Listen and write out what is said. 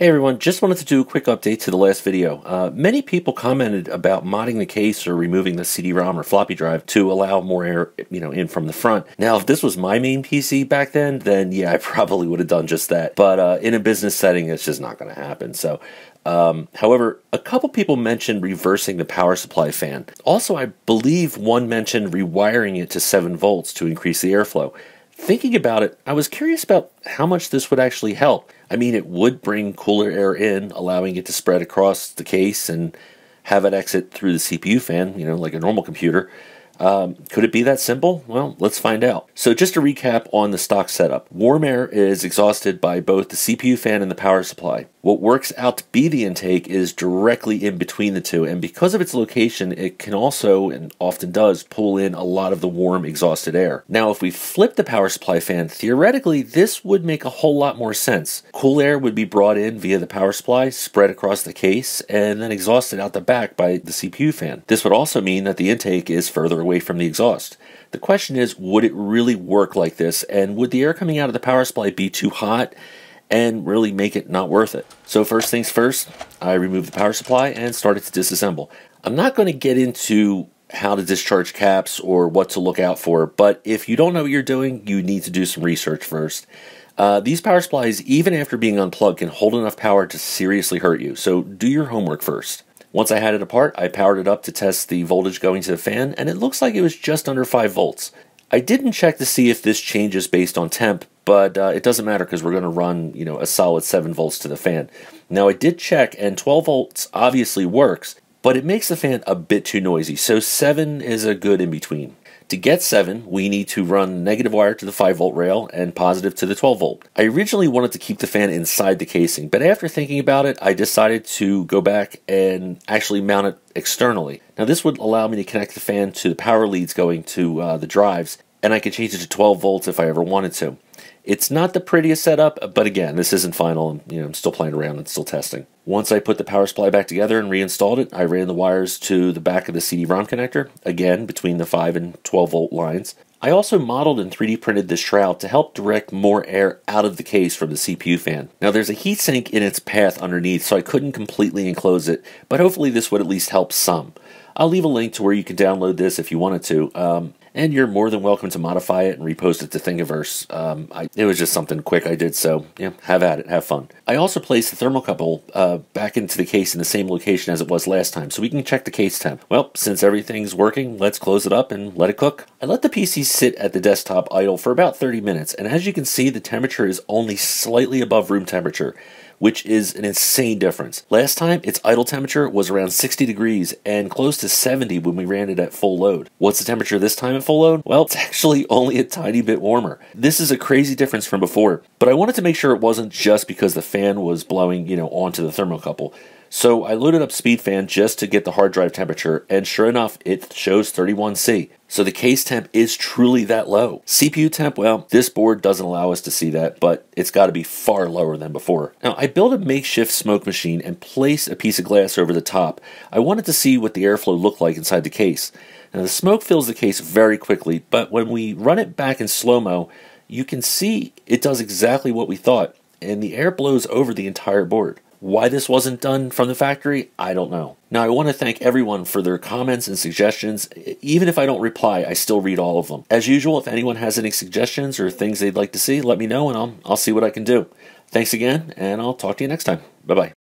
Hey everyone, just wanted to do a quick update to the last video. Uh, many people commented about modding the case or removing the CD-ROM or floppy drive to allow more air, you know, in from the front. Now, if this was my main PC back then, then yeah, I probably would have done just that. But uh, in a business setting, it's just not going to happen. So, um, however, a couple people mentioned reversing the power supply fan. Also, I believe one mentioned rewiring it to 7 volts to increase the airflow. Thinking about it, I was curious about how much this would actually help. I mean, it would bring cooler air in, allowing it to spread across the case and have it exit through the CPU fan, you know, like a normal computer. Um, could it be that simple? Well, let's find out. So, just to recap on the stock setup warm air is exhausted by both the CPU fan and the power supply. What works out to be the intake is directly in between the two, and because of its location, it can also, and often does, pull in a lot of the warm exhausted air. Now, if we flip the power supply fan, theoretically, this would make a whole lot more sense. Cool air would be brought in via the power supply, spread across the case, and then exhausted out the back by the CPU fan. This would also mean that the intake is further away from the exhaust. The question is, would it really work like this, and would the air coming out of the power supply be too hot? and really make it not worth it. So first things first, I removed the power supply and started to disassemble. I'm not going to get into how to discharge caps or what to look out for, but if you don't know what you're doing, you need to do some research first. Uh, these power supplies, even after being unplugged, can hold enough power to seriously hurt you, so do your homework first. Once I had it apart, I powered it up to test the voltage going to the fan, and it looks like it was just under 5 volts. I didn't check to see if this changes based on temp, but uh, it doesn't matter because we're going to run you know a solid 7 volts to the fan. Now I did check and 12 volts obviously works, but it makes the fan a bit too noisy, so 7 is a good in between. To get 7, we need to run negative wire to the 5 volt rail and positive to the 12 volt. I originally wanted to keep the fan inside the casing, but after thinking about it, I decided to go back and actually mount it externally. Now this would allow me to connect the fan to the power leads going to uh, the drives, and I could change it to 12 volts if I ever wanted to. It's not the prettiest setup, but again, this isn't final. You know, I'm still playing around and still testing. Once I put the power supply back together and reinstalled it, I ran the wires to the back of the CD-ROM connector, again between the 5 and 12 volt lines. I also modeled and 3D printed this shroud to help direct more air out of the case from the CPU fan. Now there's a heatsink in its path underneath, so I couldn't completely enclose it, but hopefully this would at least help some. I'll leave a link to where you can download this if you wanted to. Um, and you're more than welcome to modify it and repost it to Thingiverse. Um, I, it was just something quick I did, so yeah, have at it, have fun. I also placed the thermocouple uh, back into the case in the same location as it was last time, so we can check the case temp. Well, since everything's working, let's close it up and let it cook. I let the PC sit at the desktop idle for about 30 minutes, and as you can see, the temperature is only slightly above room temperature which is an insane difference. Last time, its idle temperature was around 60 degrees and close to 70 when we ran it at full load. What's the temperature this time at full load? Well, it's actually only a tiny bit warmer. This is a crazy difference from before, but I wanted to make sure it wasn't just because the fan was blowing, you know, onto the thermocouple. So I loaded up SpeedFan just to get the hard drive temperature, and sure enough, it shows 31C. So the case temp is truly that low. CPU temp, well, this board doesn't allow us to see that, but it's got to be far lower than before. Now, I built a makeshift smoke machine and placed a piece of glass over the top. I wanted to see what the airflow looked like inside the case. Now, the smoke fills the case very quickly, but when we run it back in slow mo, you can see it does exactly what we thought, and the air blows over the entire board. Why this wasn't done from the factory, I don't know. Now, I want to thank everyone for their comments and suggestions. Even if I don't reply, I still read all of them. As usual, if anyone has any suggestions or things they'd like to see, let me know and I'll, I'll see what I can do. Thanks again, and I'll talk to you next time. Bye bye.